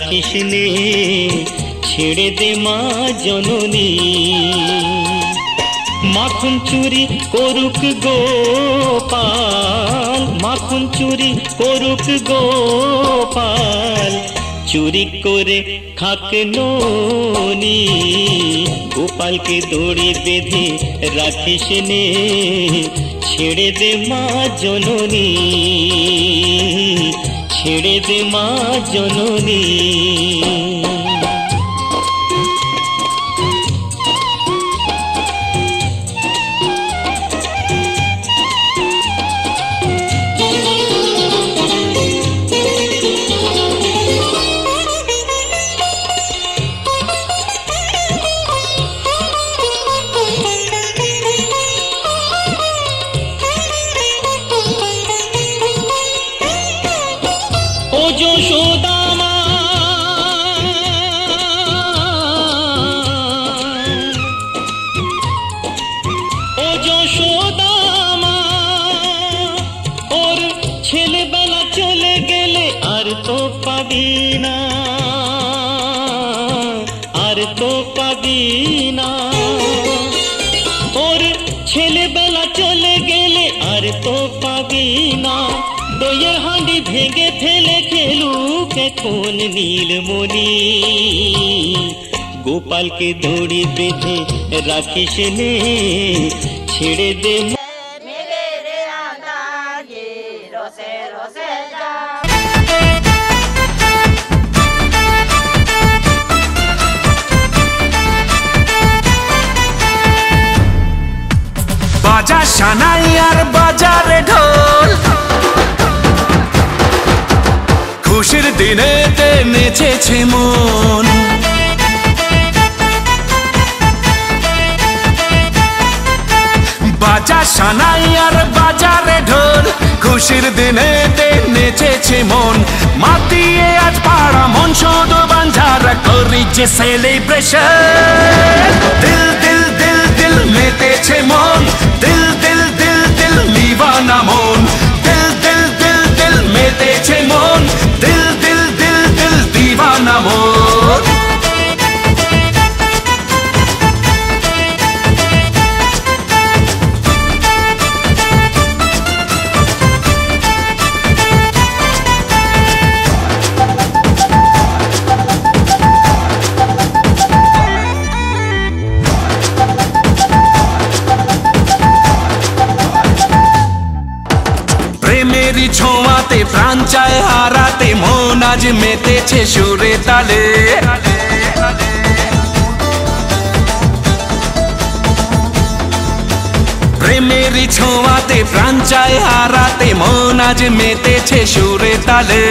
রাখিস নে ছেড়ে দে মা জননী। মাখন চুরি করুক গোপাল, মাখন চুরি করুক গোপাল, চুরি করে খাক ননি। গোপালকে দড়ি বেঁধে রাখিস নে, ছেড়ে দে মা জননী। ছেড়ে দে মা জননী। এখন নীলমণি গোপালকে দড়ি বেঁধে রাখিস নে ছেড়ে দে নেচেছে মন। বাজা সানাই আর বাজারে ঢোল, খুশির দিনেতে নেচেছে মন। মাতিয়ে আজ পাড়া মন শুধু বাঞ্ঝারা করি যে সেলিব্রেশন দিল দিল দিল দিল মেতেছে মন। দিল দিল দিল দিল নিবানা মন। দিল দিল দিল দিল মেতেছে amor প্রাণ চায় হারাতে, মন আজ মেতেছে সুরে তালে। প্রেমের ছোঁয়াতে প্রাণ চায় হারাতে, মন আজ মেতেছে সুরে তালে।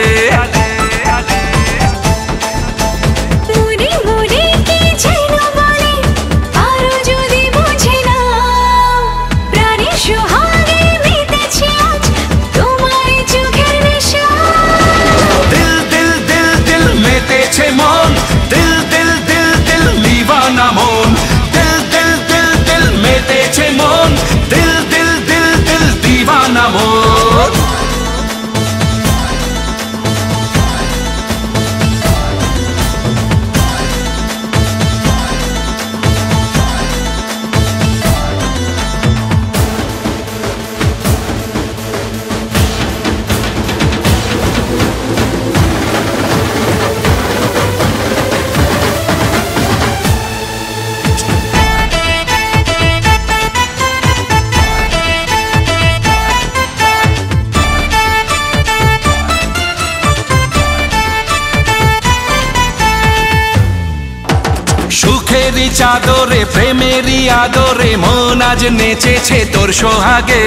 চাদরে প্রেমেরই আদরে, মন আজ নেচেছে তোর সোহাগে।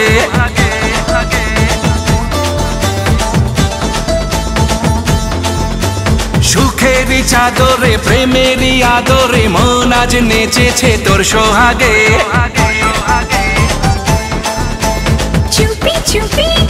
সুখেরই চাদরে, প্রেমেরই আদরে, মন আজ নেচেছে তোর সোহাগে। চুপি চুপি।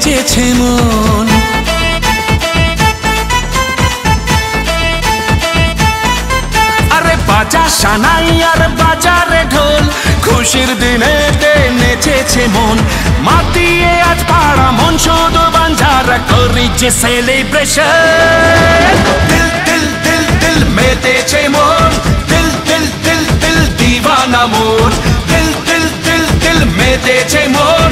নেচেছে মন। আরে বাজা সানাই আর বাজারে ঢোল, খুশির দিনেতে নেচেছে মন। মাতিয়ে আজ পাড়া মন শুধু বাঞ্জারা করি যে সেলিব্রেশন দিল দিল দিল দিল মেতেছে মন। দিল দিল দিল দিল দিওয়ানা মন। দিল দিল দিল দিল মেতেছে মন।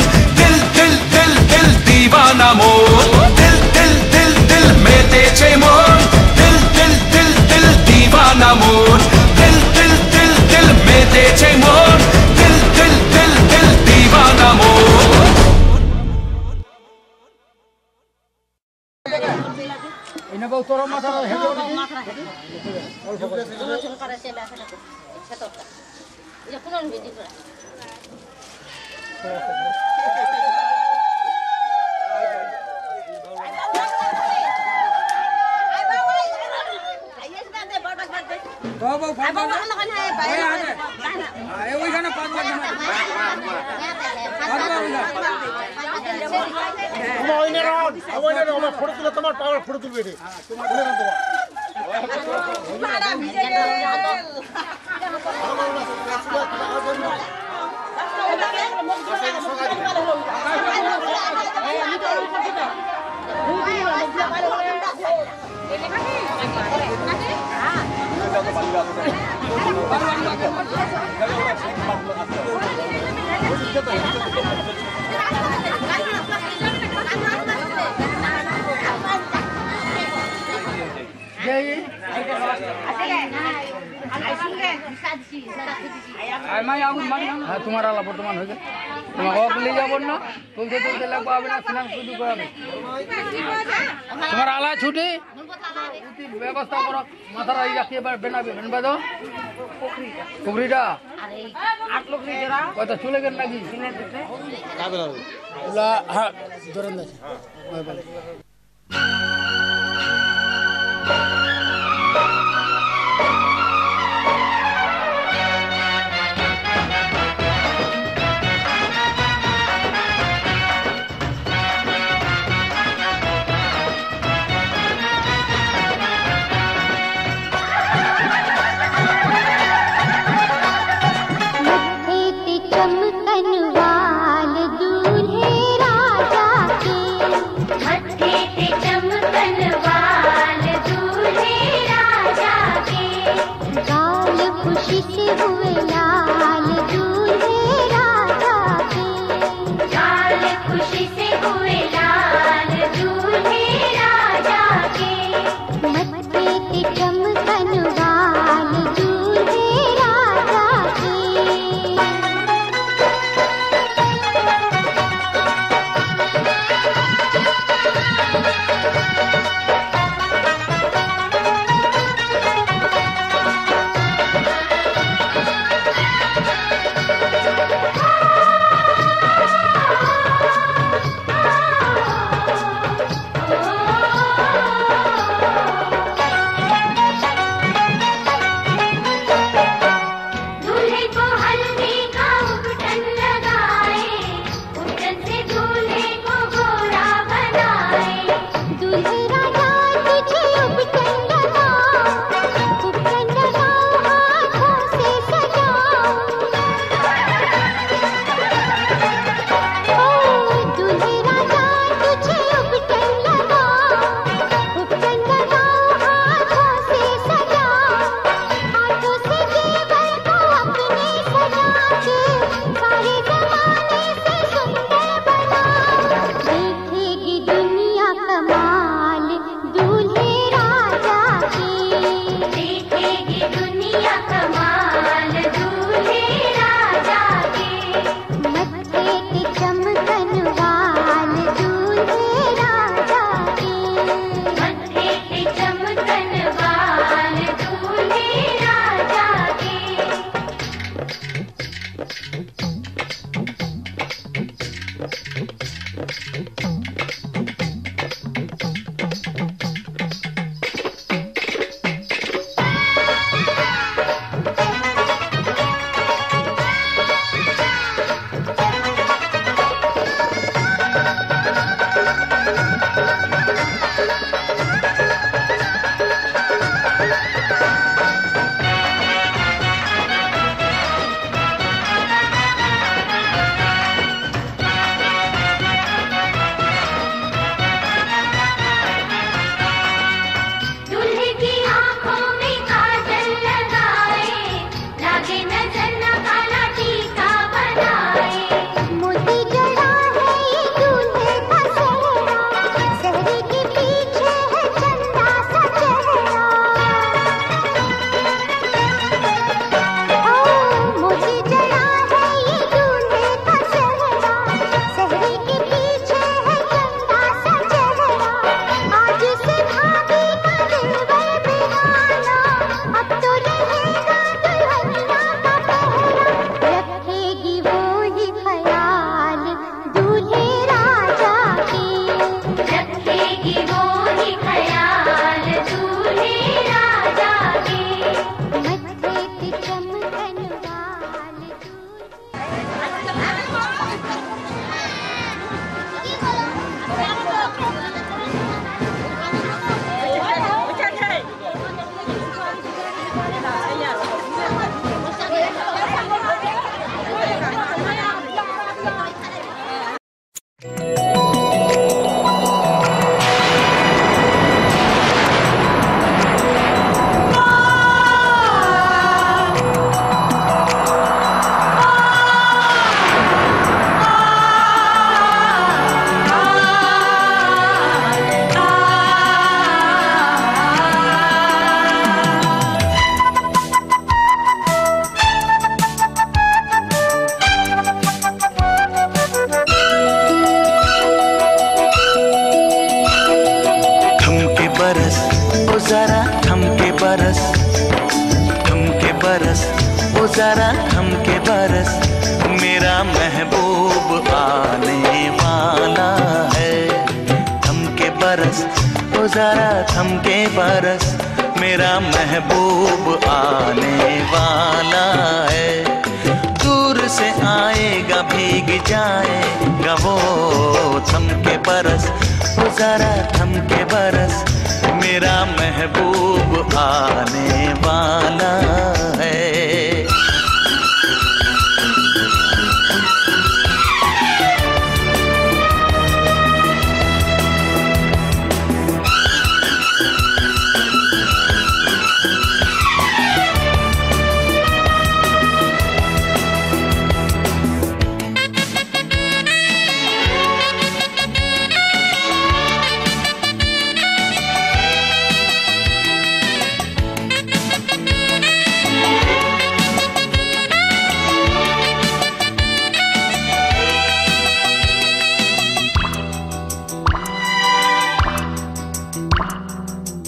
কত চলে গেল নাকি ওলা হ্যাঁ ধরেন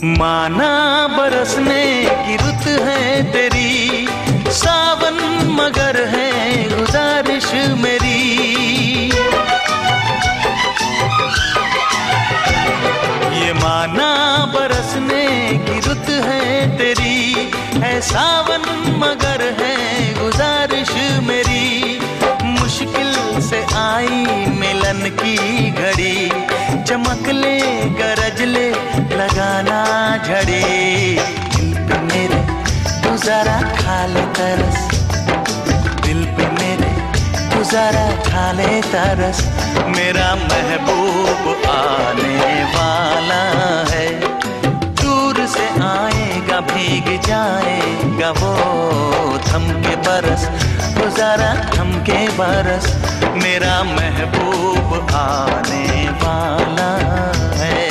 माना बरसने की रुत है तेरी, सावन मगर है गुजारिश मेरी। ये माना बरसने की रुत है तेरी, है सावन मगर है गुजारिश मेरी। मुश्किल से आई मिलन की घड़ी, चमक ले, गरज ले, लगाना झड़ी। दिल पे मेरे तू जरा खा ले तरस, दिल पे मेरे तू जरा खा ले तरस। मेरा महबूब आने वाला है, दूर से आएगा, भीग जाएगा वो थम के बरस गुजारा जरा थम के बरस। मेरा महबूब आने वाला है।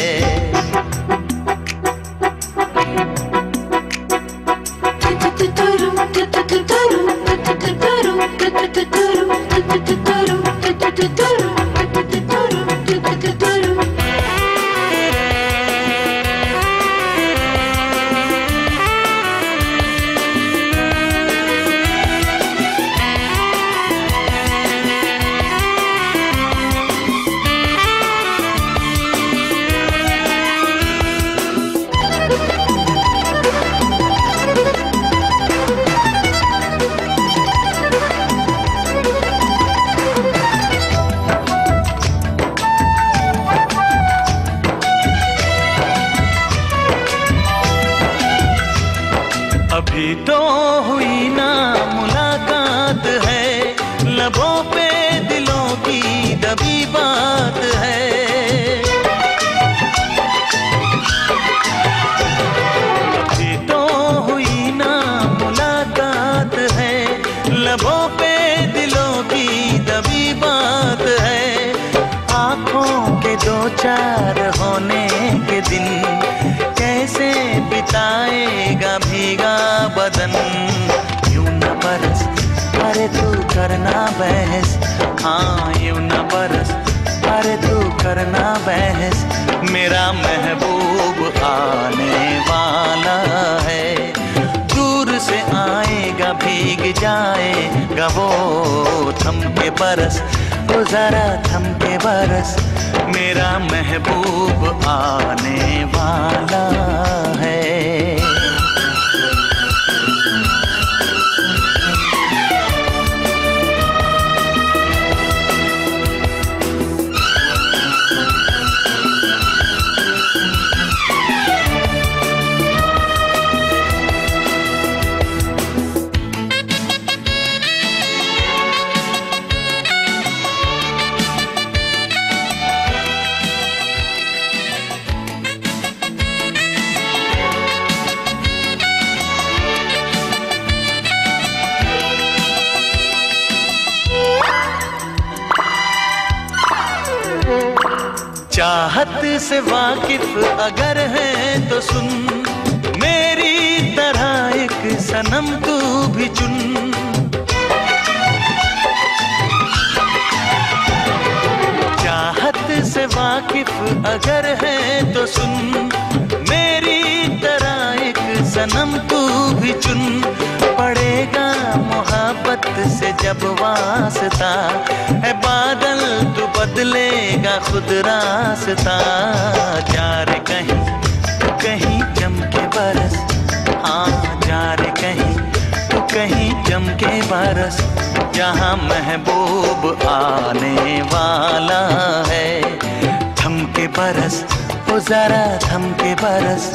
जरा थम के बरस मेरा महबूब आने वाला। वाकिफ अगर है तो सुन। मेरी तरह एक सनम तू भी चुन। चाहत से वाकिफ अगर है तो सुन। मेरी तरह एक सनम तू भी चुन। पड़ेगा मोहब्बत से जब वास्ता खुद रास्ता जा रे कहीं कहीं जम के बरस। हाँ जा रे कहीं तू कहीं जम के बरस। जहाँ महबूब आने वाला है। थम के बरस, ओ जरा थम के बरस।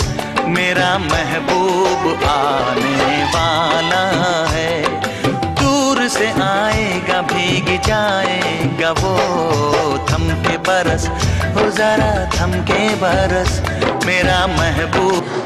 मेरा महबूब आने वाला है। आएगा भीग जाएगा वो थम के बरस ओ जरा थम के बरस मेरा महबूब।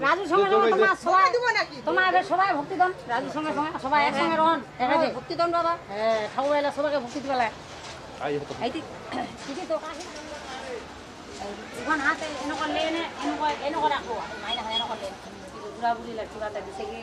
রাজু সঙ্গে সঙ্গে তোমার সবাই সবাই ভক্তি দন রাজু সঙ্গে সঙ্গে সবাই একসঙ্গে হ্যাঁ। হ্যাঁ, ভক্তি দন বাবা। হ্যাঁ ঠাকুর সবাইকে ভক্তি দিবে লাগে। ঠিকই তো এখন হাতে এনে করলে এনে এনে এনে মাইনা এনে করলে ঘুরা বুড়ি দিছে কি?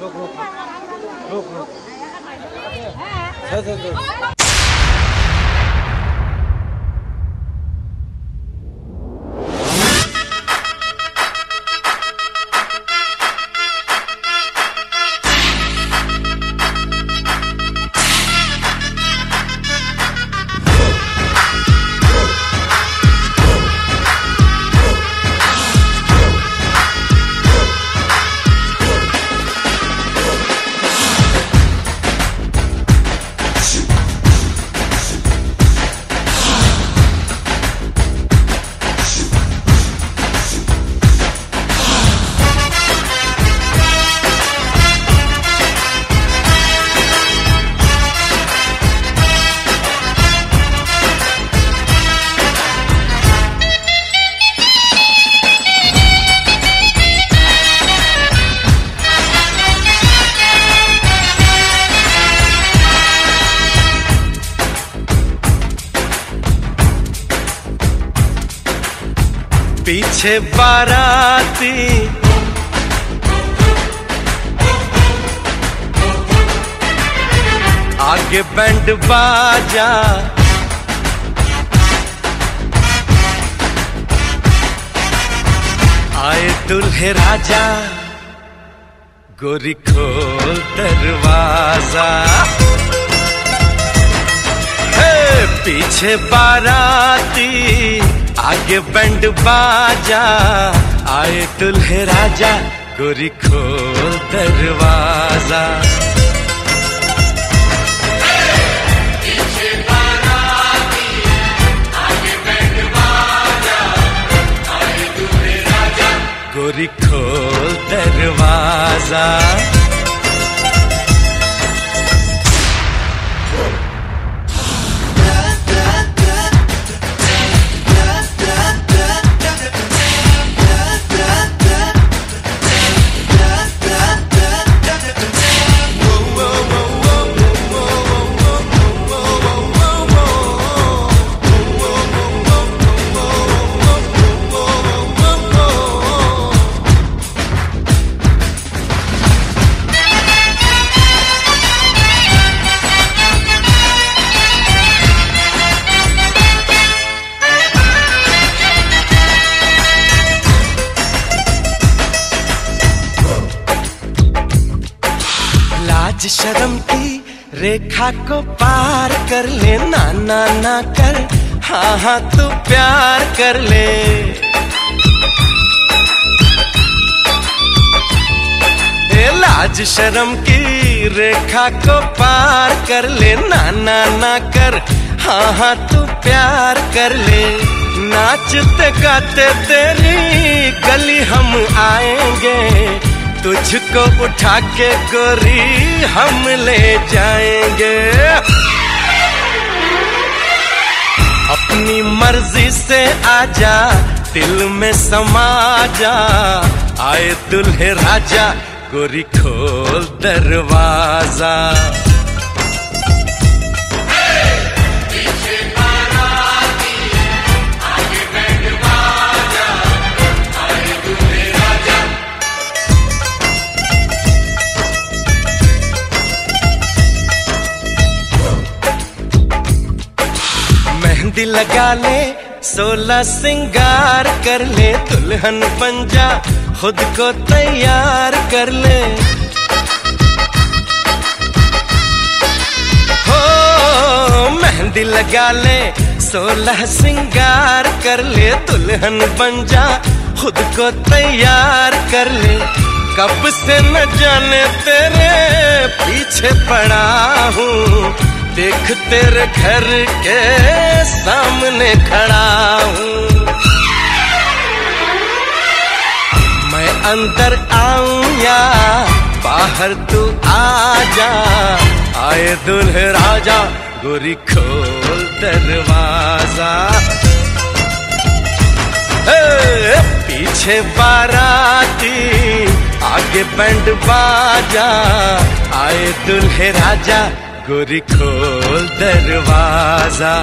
ロックロ पीछे बाराती। आगे बैंड बाजा। आए दुल्हे राजा गोरी खोल दरवाज़ा। हे पीछे बाराती। आगे बैंड बाजा आए दुल्हे राजा गोरी खोल दरवाज़ा। गोरी खोल दरवाज़ा। रेखा को पार कर ले, ना ना ना कर। हाँ हाँ तू प्यार कर ले। लाज शर्म की रेखा को पार कर ले, ना ना ना कर। हाँ हाँ तू प्यार कर ले। नाचते गाते तेरी गली हम आएँगे। तुझको उठा के गोरी हम ले जाएँगे। अपनी मर्ज़ी से आजा, दिल में समा जा। आए दुल्हे राजा, गोरी खोल दरवाज़ा। मेहंदी लगा ले सोलह सिंगार कर ले। दुल्हन बन जा खुद को तैयार कर ले। हो, मेहंदी लगा ले, सोलह सिंगार कर ले। दुल्हन बन जा खुद को तैयार कर ले। कब से न जाने तेरे पीछे पड़ा हूँ। देख तेरे घर के सामने खड़ा हूँ। मैं अंदर आऊँ या बाहर तू आ जा। आए दुल्हे राजा, गोरी खोल दरवाज़ा। पीछे बाराती, आगे बैंड बाजा। आए दुल्हे राजा गोरी खोल दरवाज़ा।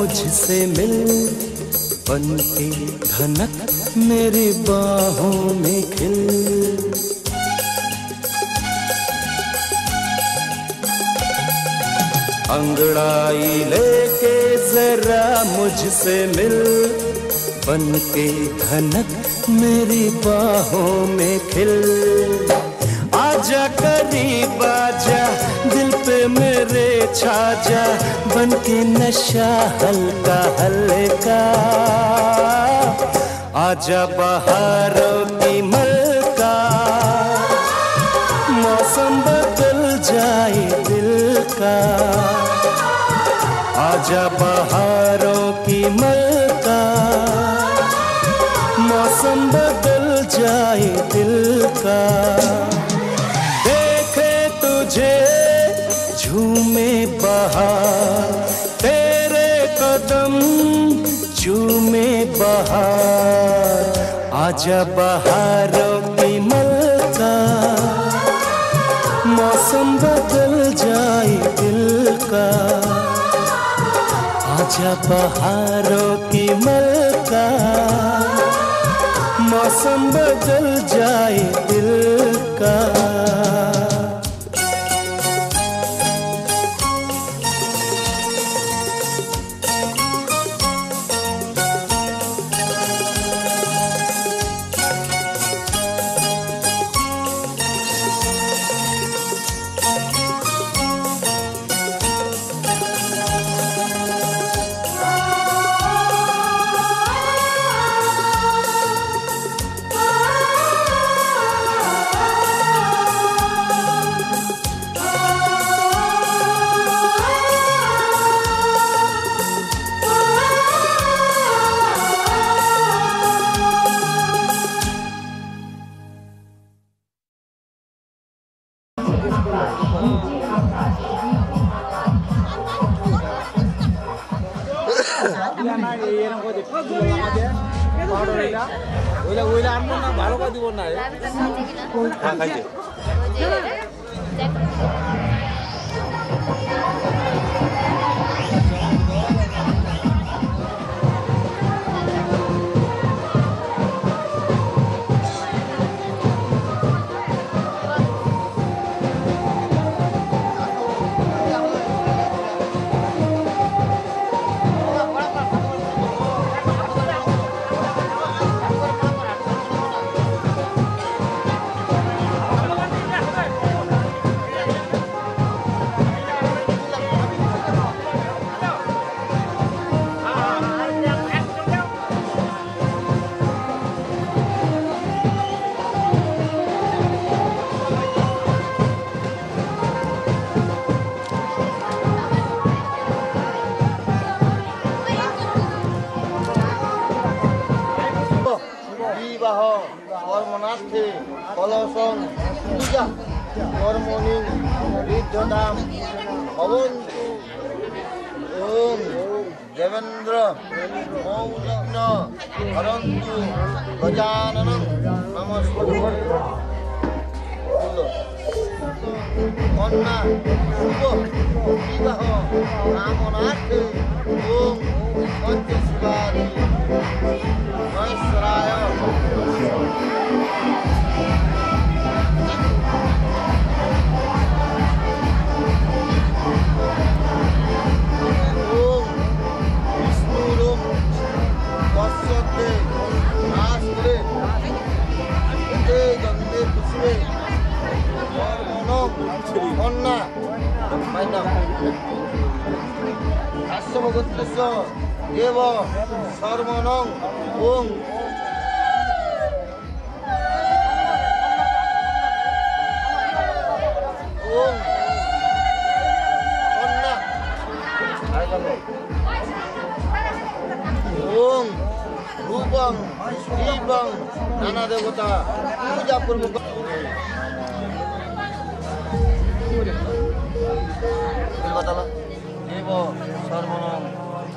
मुझसे मिल बन के धनक मेरी बाहों में खिल। अंगड़ाई लेके जरा मुझसे मिल बन के धनक मेरी बाहों में खिल। आजा करीब आजा दिल पे मेरे छाजा बन के नशा हल्का हल्का। आजा बहारों की मलका। मौसम बदल जाए दिल का। आजा बहारों की मलका। मौसम बदल जाए दिल का। बहार, तेरे कदम झूमे बहार। आजा बहारों की मलका मौसम बदल जाए दिल का। आजा बहारों की मलका मौसम बदल जाए दिल का।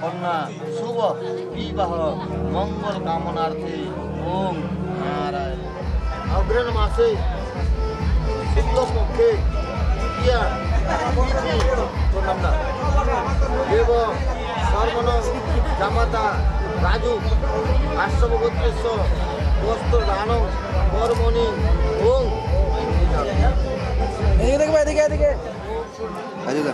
কন্যা শুভ বিবাহ মঙ্গল কামনার্থে ওম নারায়ণ। মাসে শুক্লপক্ষে তৃতীয়া দেব সর্বনম জামাতা রাজু কাশ্যপ গোত্রেশ্ব বস্ত্র দান কর্মণি ওম এদিকে দেখবে এদিকে। এদিকে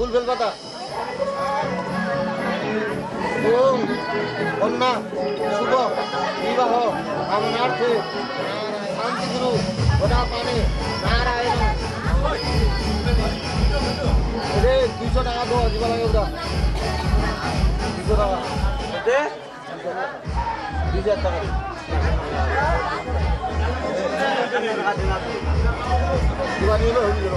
ফুল ফুল ওম কন্যা শুভ বিবাহ কামনার্থে শান্তি গুরু গোটা পানে নারায়ণ। রে টাকা দো দিব লাগে ওটা। দুশো টাকা। দুই হাজার টাকা। দিবা নিয়ে হয়ে গেল।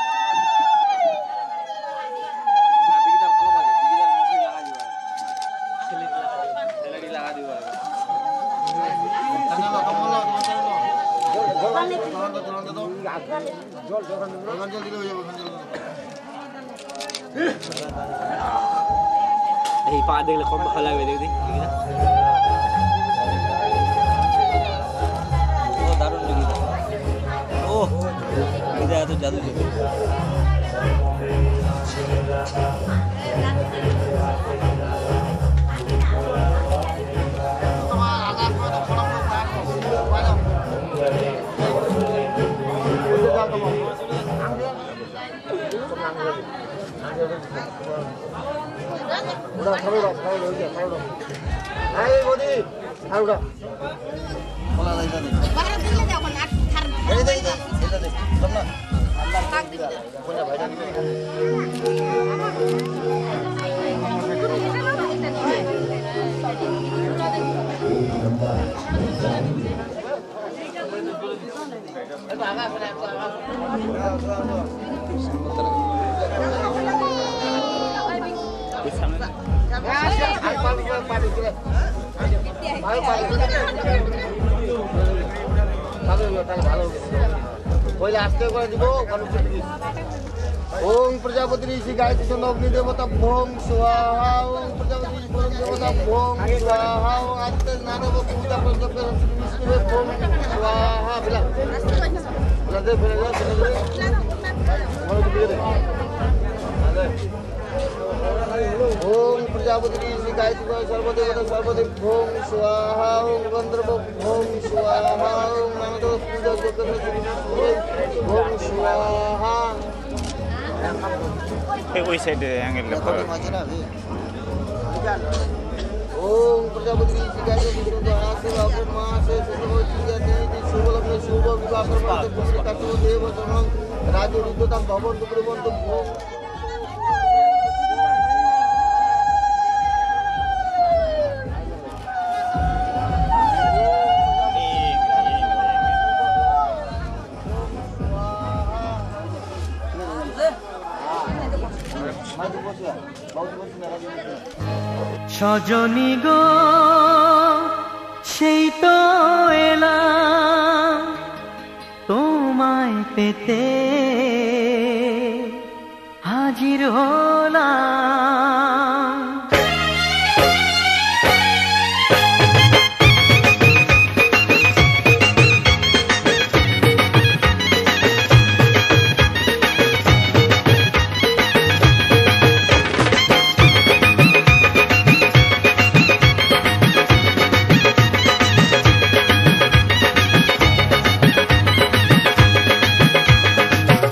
এই পা দেখলে কম ভালো লাগবে দেখবি ও দারুণ দিঘিটা ও দিঘিটা এত জাদু 우라 타로라 타로라 여기야 타로라 아이 어디 타로라 올라가 이제 말아 들려 내가 나 타로 이제 이제 이제 잠깐 안나 혼자 봐야 돼. পয়লা আস্তে করে দিব ওম প্রজাপতি ঋষি গায়ত্রী অগ্নি দেবতা ভোম স্বাহা ওম প্রজাপতি ঋষি দেবতা স্বাহা ওম নানব পূজা প্রজপ বিষ্ণু ভোম স্বাহা বিলা বিলা দে ফেলে দে ফেলে দে প্রজাপতি শিকায়তিবা সর্বদেবত সর্বদেভ্যং স্বাহা ওং গন্ধর্বভ্যং স্বাহা ওং নমত পূজা ভং স্বাহা ওই সাইডে অ্যাঙ্গেল ওম প্রজাপতি শিকায়ত বিষ্ণুদাসে বাবুর মা সে সুবলক্ষ্মী সুবলক্ষ্মী শুভ বিবাহ কর্মতে পুরী কাটু দেব জনং রাজ্য বিদ্যুতাম ভবন সজনী গো সেই তো এলাম তোমায় পেতে। হাজির হলাম।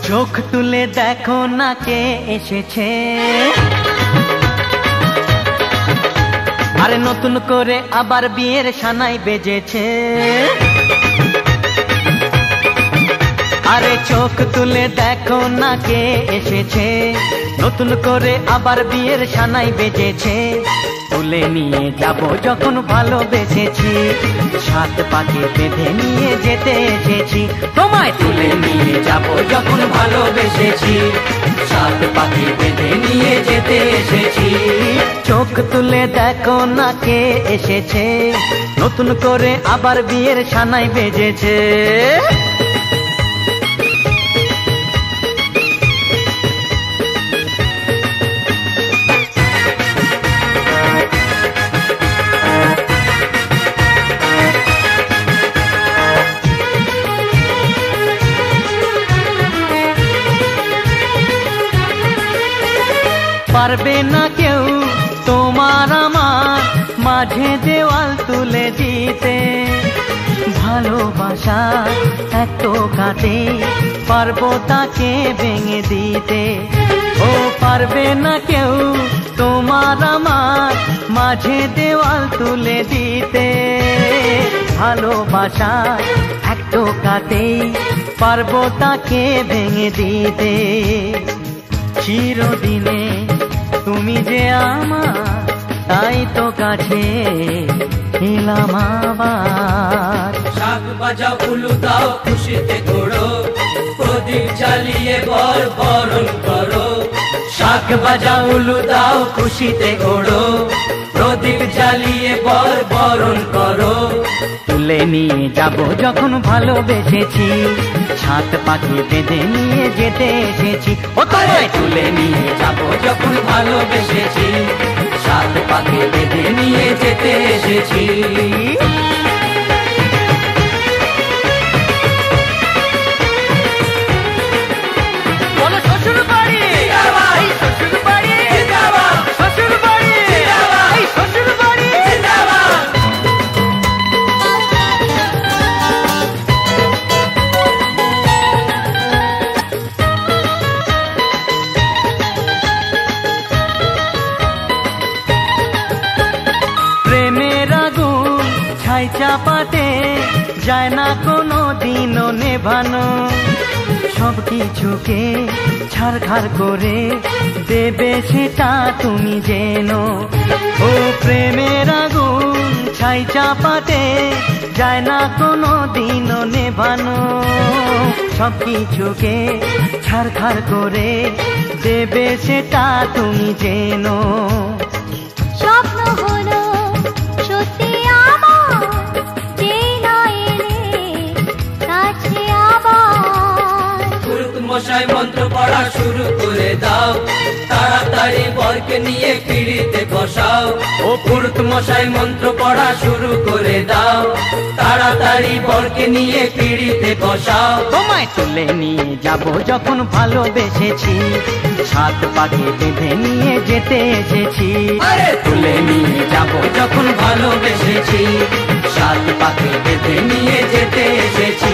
চোখ তুলে দেখো না কে এসেছে। আরে নতুন করে আবার বিয়ের সানাই বেজেছে। আরে চোখ তুলে দেখো না কে এসেছে। নতুন করে আবার বিয়ের সানাই বেজেছে। তুলে নিয়ে যাব যখন ভালোবেসেছি। সাত পাকে বেঁধে নিয়ে যেতে এসেছি। তোমায় তুলে নিয়ে যাব যখন ভালোবেসেছি। সাত পাকে বেঁধে নিয়ে যেতে এসেছি। চোখ তুলে দেখো না কে এসেছে। নতুন করে আবার বিয়ের সানাই বেজেছে। পারবে না কেউ। তোমার আমার মাঝে দেওয়াল তুলে দিতে। ভালোবাসা এত কাটে, পারব তাকে ভেঙে দিতে। ও পারবে না কেউ তোমার আমার মাঝে দেওয়াল তুলে দিতে। ভালোবাসা এত কাটে, পারব তাকে ভেঙে দিতে। চিরদিনে তুমি যে আমার, তাই তো কাছে এলাম আবার। শাক বাজা উলু দাও, খুশিতে ঘোড়ো প্রদীপ জ্বালিয়ে বর বরণ করো। শাক বাজা উলু দাও, খুশিতে ঘোড়ো প্রদীপ জ্বালিয়ে বর বরণ করো। তুলে নিয়ে যাব যখন ভালোবেসেছি। ছাত পাখি বেঁধে নিয়ে যেতে এসেছি। ও তোমায় তুলে নিয়ে যাব যখন ভালোবেসেছি। সাত পাখি বেঁধে নিয়ে যেতে এসেছি। যায় না কোনো দিনও নেভানো। সব কিছুকে ছাড়খাড় করে দেবে সেটা তুমি যেন। ও প্রেমের আগুন ছাই চাপাতে যায় না কোনো দিনও নেভানো। সব কিছুকে ছাড়খাড় করে দেবে সেটা তুমি যেন। পড়া শুরু করে দাও। তাড়াতাড়ি বরকে নিয়ে পিড়িতে বসাও। ও পুরুত মশাই মন্ত্র পড়া শুরু করে দাও। তাড়াতাড়ি বরকে নিয়ে পিড়িতে বসাও। তোমায় তুলে নিয়ে যাব যখন ভালোবেসেছি। সাত পাখি বেঁধে নিয়ে যেতে এসেছি। আরে তুলে নিয়ে যাব যখন ভালোবেসেছি। সাত পাকে বেঁধে নিয়ে যেতে এসেছি।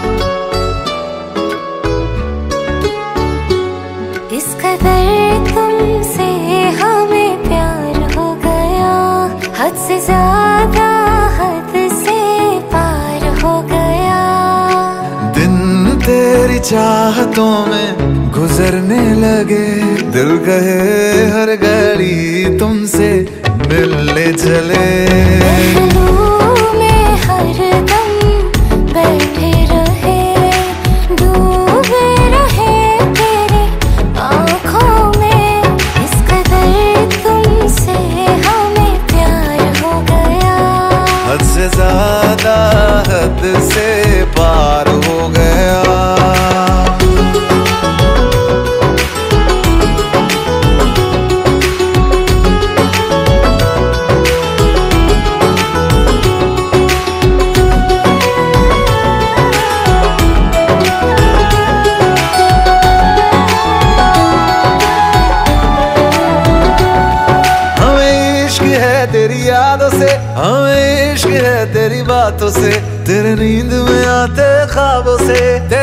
चाहतों में गुजरने लगे। दिल कहे हर घड़ी तुमसे मिलने चले। में हरदम बैठे रहे डूबे रहे तेरी आँखों में। इस कदर तुमसे हमें प्यार हो गया। हद से ज़्यादा हद से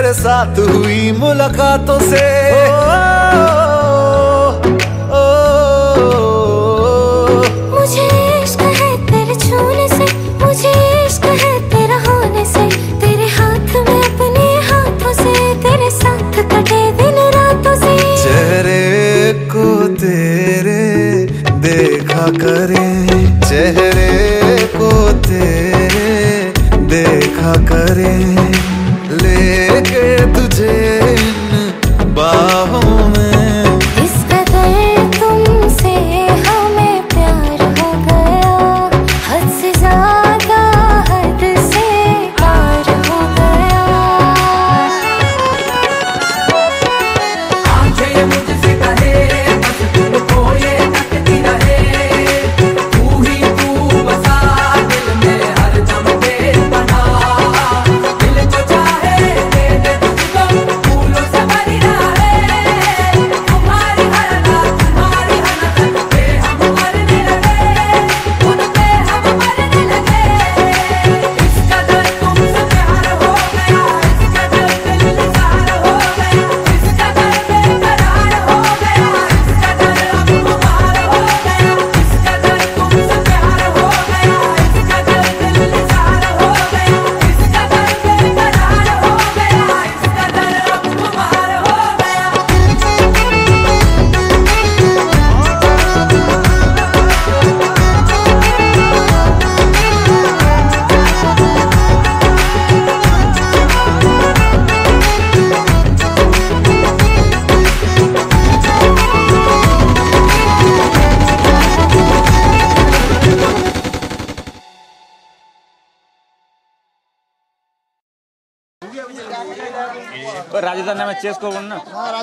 तेरे साथ हुई मुलाकातों से मुझे होने से तेरे हाथ में अपने हाथों से तेरे साथ कटे से चेहरे को तेरे देखा करें चेहरे को तेरे देखा करें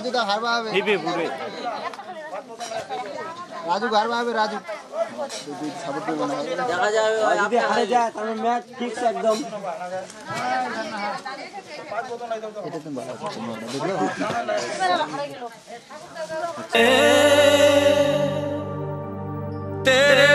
राजू का घर बाबे आवे भी पूरे राजू घर बाबे राजू। सबको बना देखा जाए आप हारे जाए तब मैच ठीक से एकदम। এটা তুমি ভালো দেখো तेरे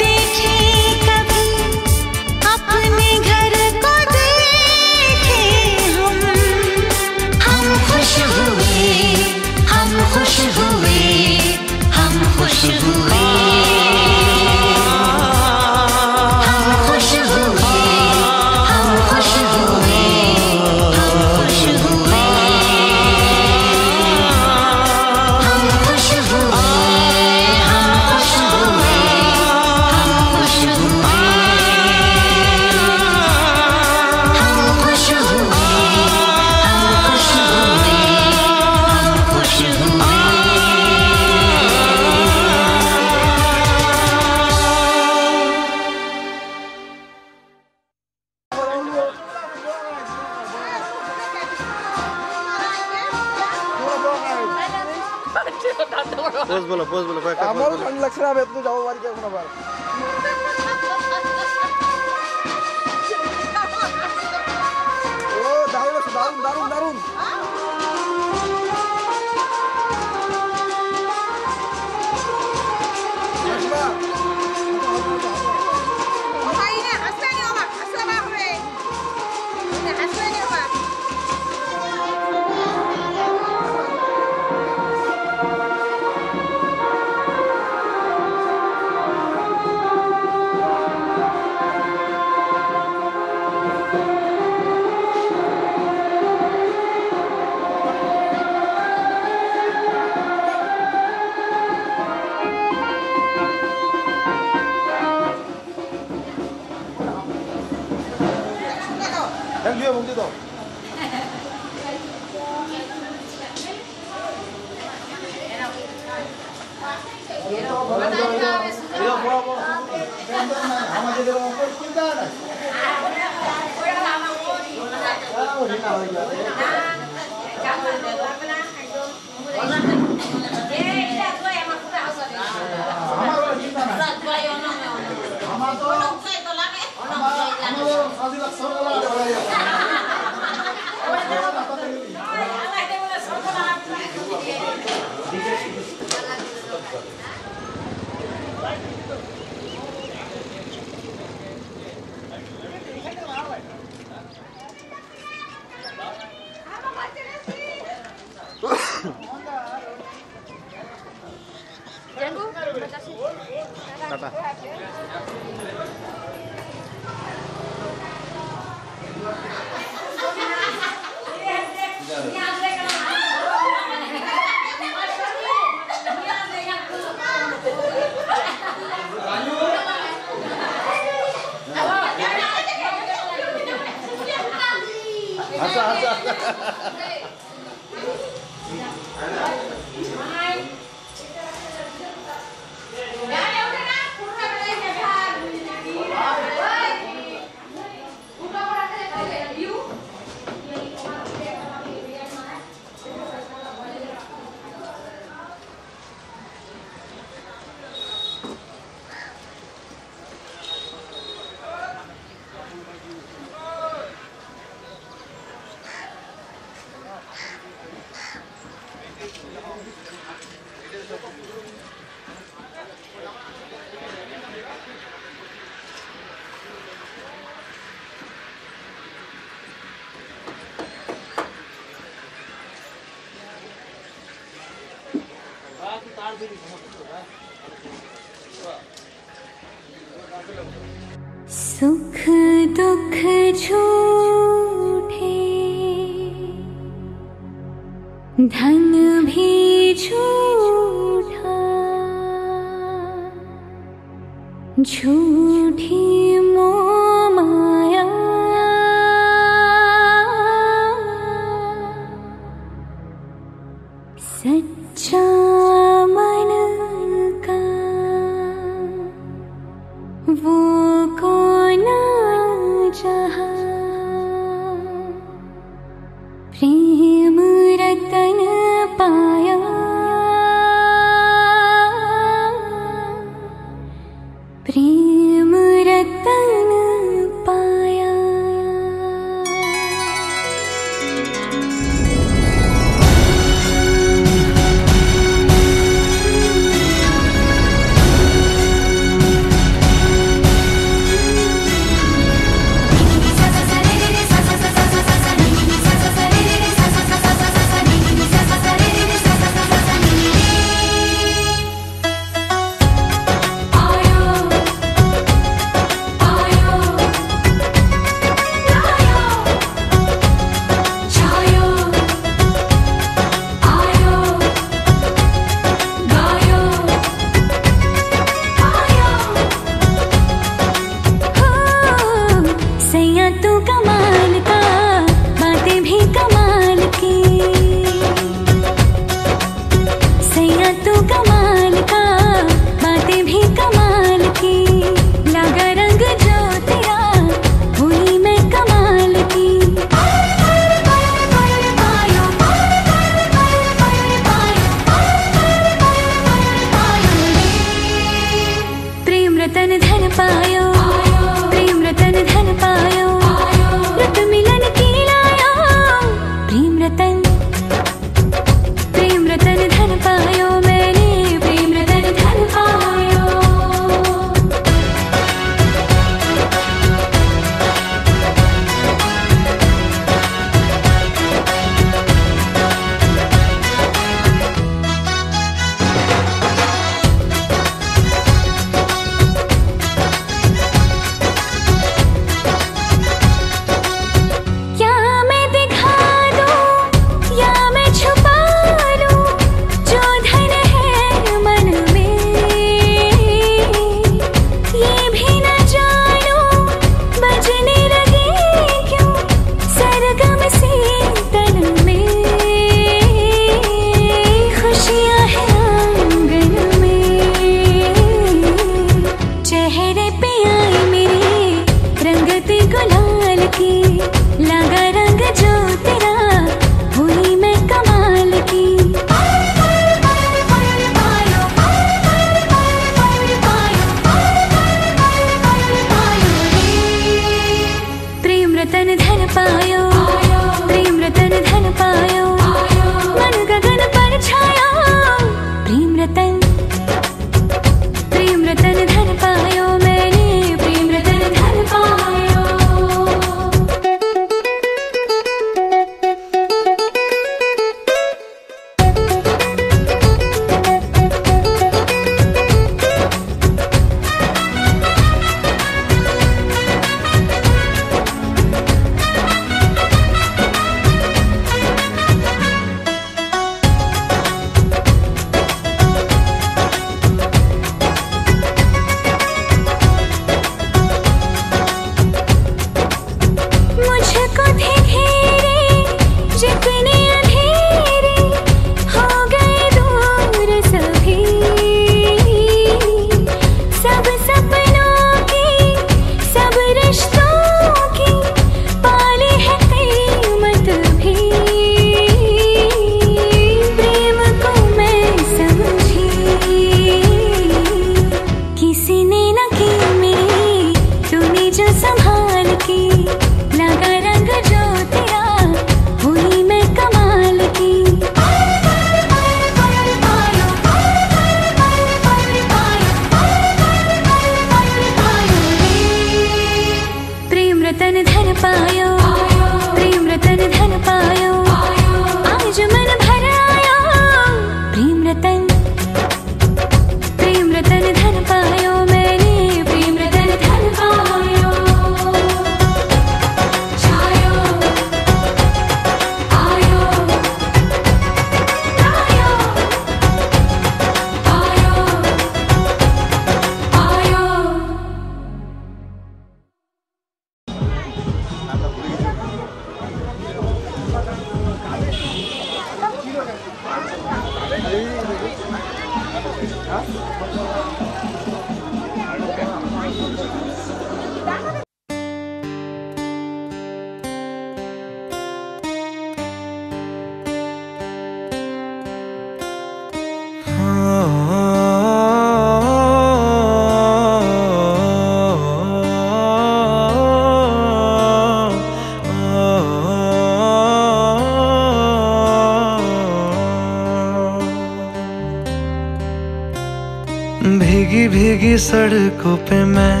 आँखों पे मैं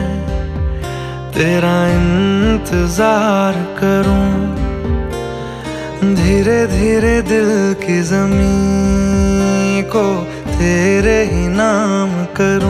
तेरा इंतज़ार करूँ, धीरे धीरे दिल की ज़मीन को तेरे ही नाम करूँ।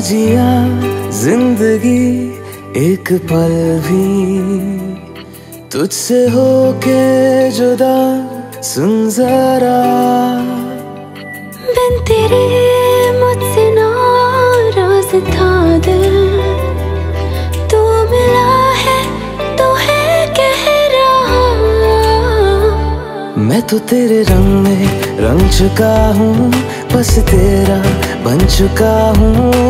जिया ज़िंदगी एक पल भी तुझसे होके जुदा सुन जरा। बिन तेरे मुझसे नाराज़ था दिल। तू मिला है तो है कह रहा मैं तो तेरे रंग में रंग चुका हूँ बस तेरा बन चुका हूँ।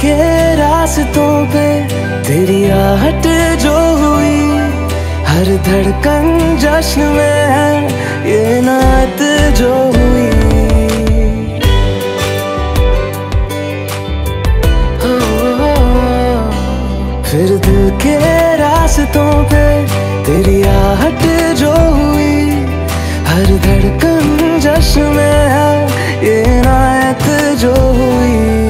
के रास्तों पे तेरी आहट जो हुई हर धड़कन जश्न में है ये नात जो हुई। ओ, फिर दिल के रास्तों पे तेरी आहट जो हुई हर धड़कन जश्न में है ये नायत जो हुई।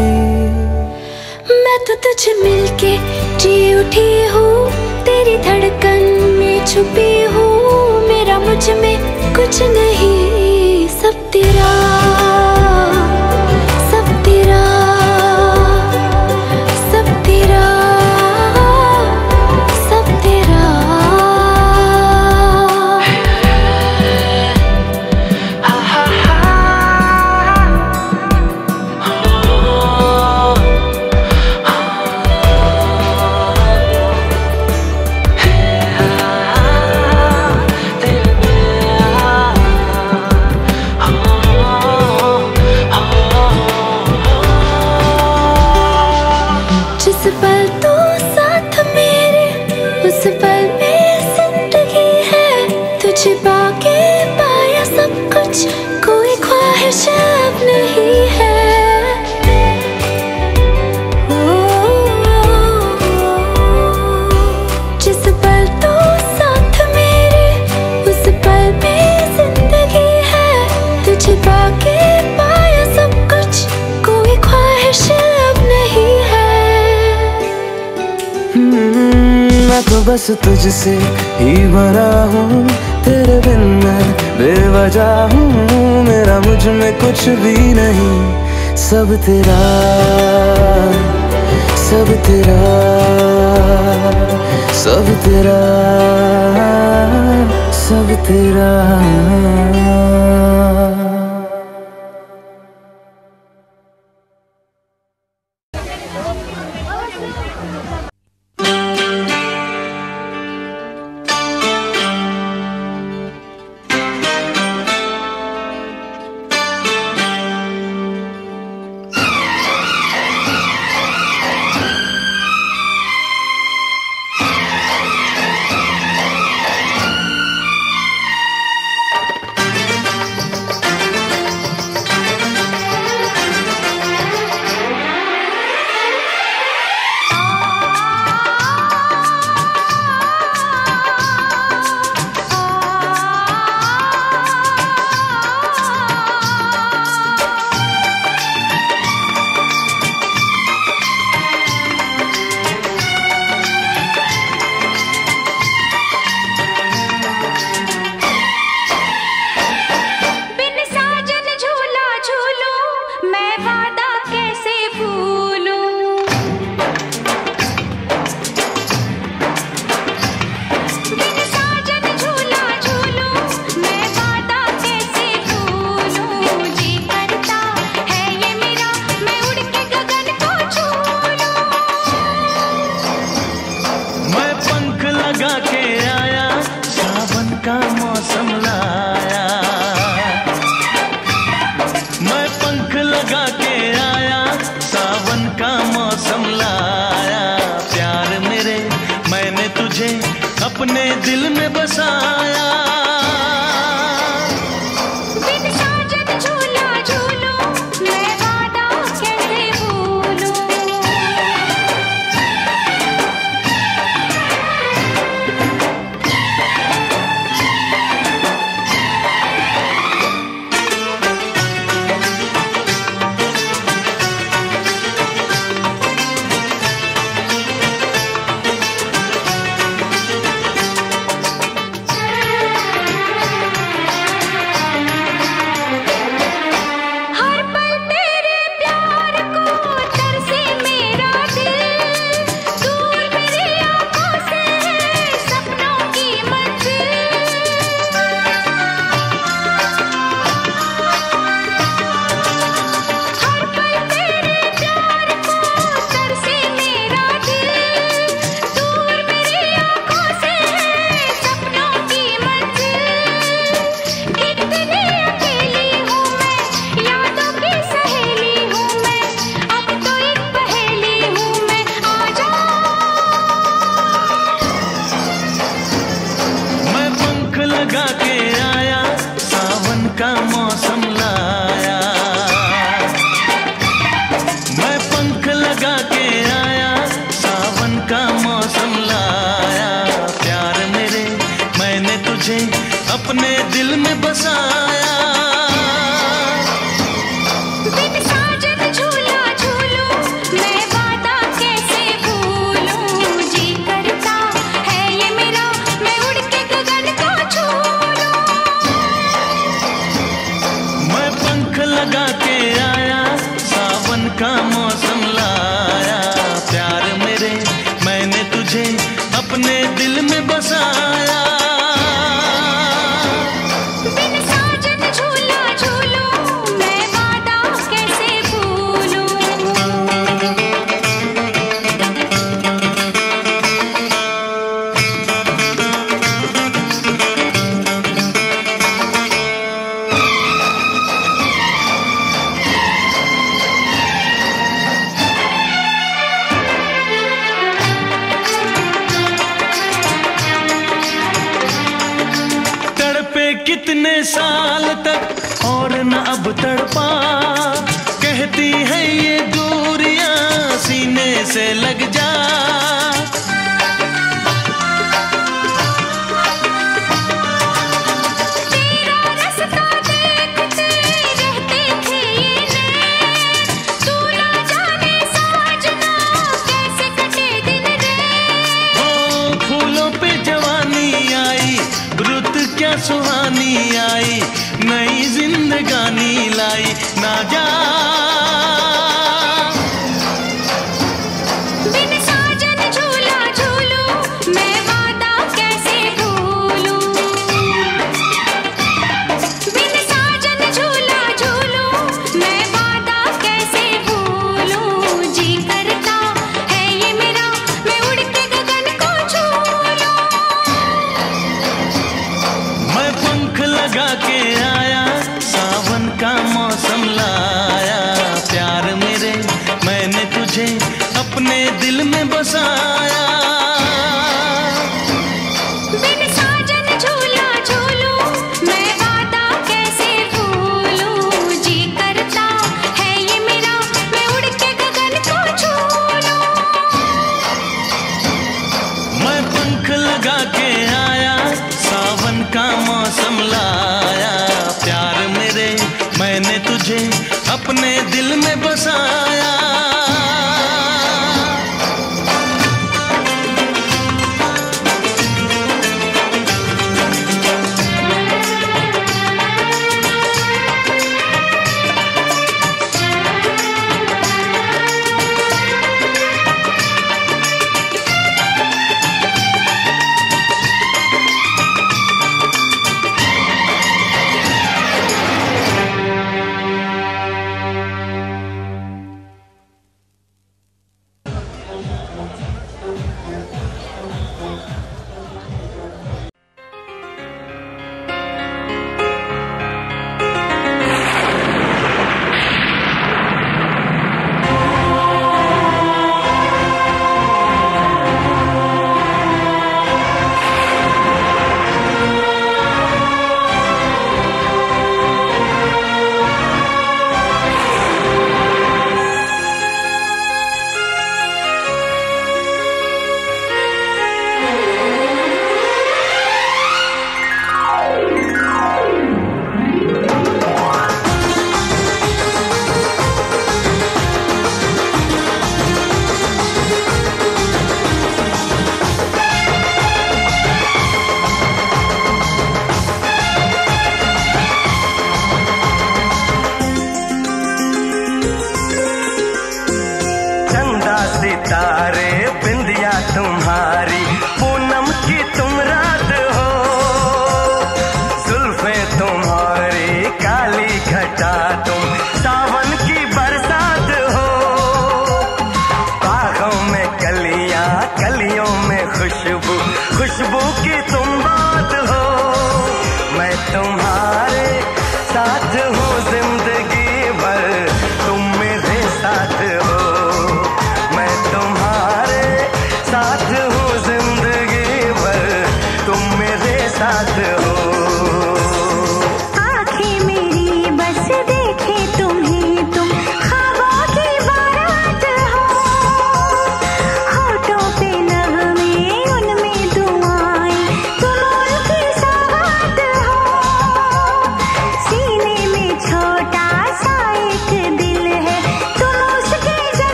तुझे मिलके जी उठी हूँ, तेरी धड़कन में छुपी हूँ, मेरा मुझमें कुछ नहीं। बस तुझसे ही भरा हूँ, तेरे बिन मैं बेवजह हूँ। मेरा मुझमें कुछ भी नहीं, सब तेरा सब तेरा सब तेरा सब तेरा।